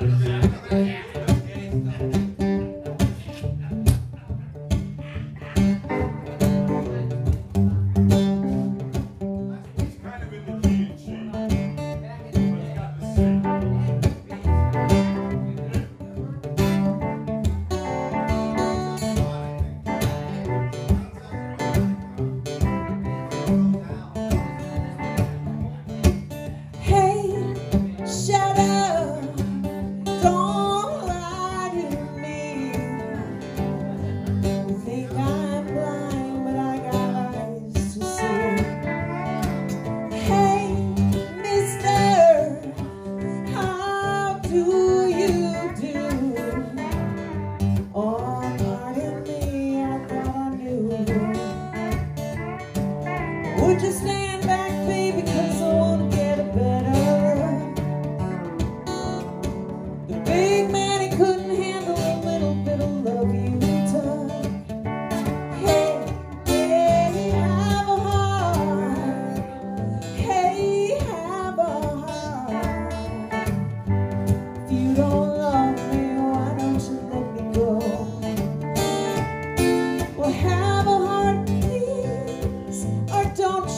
Would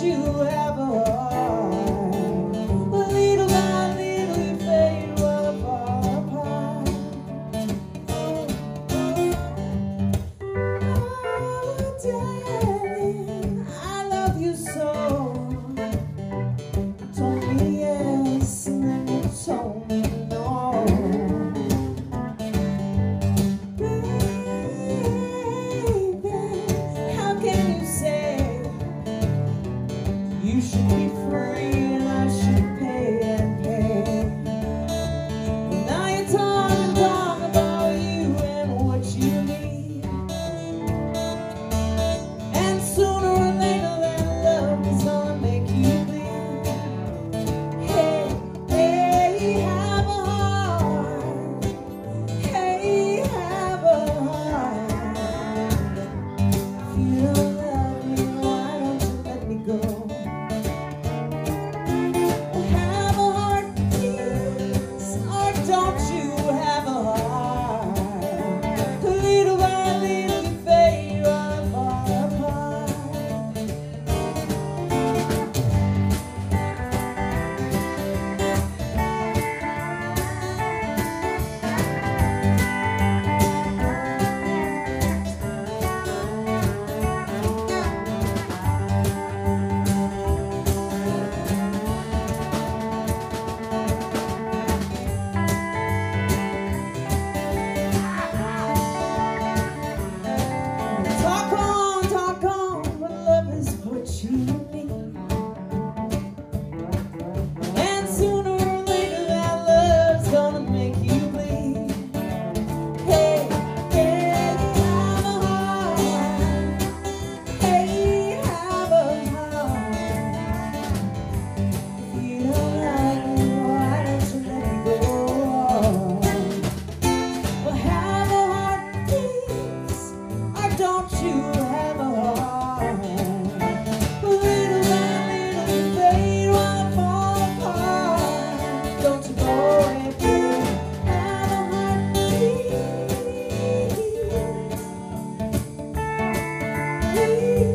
you You.